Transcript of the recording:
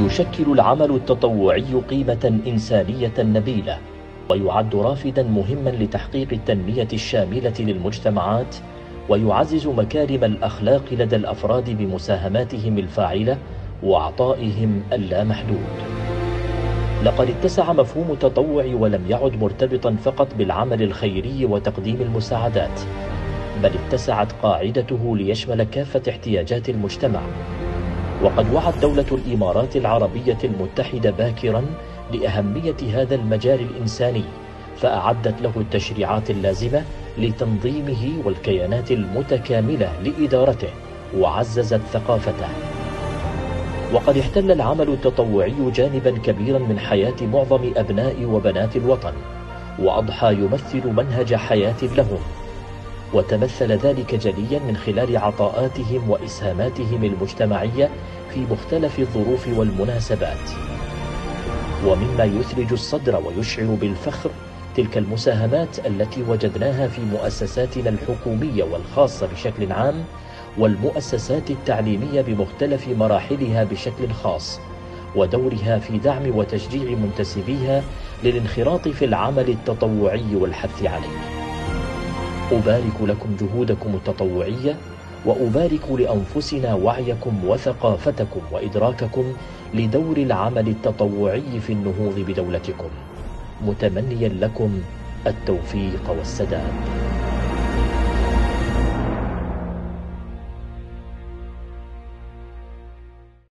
يشكل العمل التطوعي قيمة إنسانية نبيلة ويعد رافدا مهما لتحقيق التنمية الشاملة للمجتمعات ويعزز مكارم الأخلاق لدى الأفراد بمساهماتهم الفاعلة وعطائهم اللامحدود. لقد اتسع مفهوم التطوع ولم يعد مرتبطا فقط بالعمل الخيري وتقديم المساعدات بل اتسعت قاعدته ليشمل كافة احتياجات المجتمع. وقد وعت دولة الإمارات العربية المتحدة باكرا لأهمية هذا المجال الإنساني فأعدت له التشريعات اللازمة لتنظيمه والكيانات المتكاملة لإدارته وعززت ثقافته. وقد احتل العمل التطوعي جانبا كبيرا من حياة معظم أبناء وبنات الوطن وأضحى يمثل منهج حياة لهم. وتمثل ذلك جليا من خلال عطاءاتهم وإسهاماتهم المجتمعية في مختلف الظروف والمناسبات. ومما يثلج الصدر ويشعر بالفخر تلك المساهمات التي وجدناها في مؤسساتنا الحكومية والخاصة بشكل عام والمؤسسات التعليمية بمختلف مراحلها بشكل خاص ودورها في دعم وتشجيع منتسبيها للانخراط في العمل التطوعي والحث عليه. أبارك لكم جهودكم التطوعية وأبارك لأنفسنا وعيكم وثقافتكم وإدراككم لدور العمل التطوعي في النهوض بدولتكم. متمنيا لكم التوفيق والسداد.